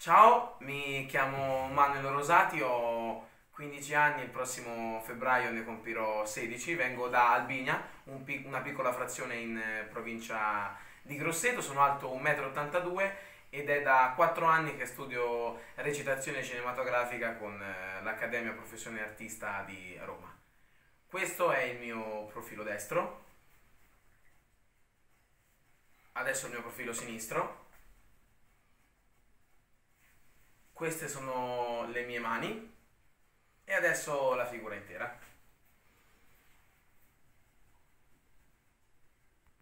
Ciao, mi chiamo Manuel Rosati, ho 15 anni, il prossimo febbraio ne compirò 16, vengo da Albinia, un pic- una piccola frazione in eh, provincia di Grosseto, sono alto 1,82 m ed è da 4 anni che studio recitazione cinematografica con eh, l'Accademia Professione Artista di Roma. Questo è il mio profilo destro, adesso il mio profilo sinistro. Queste sono le mie mani e adesso la figura intera.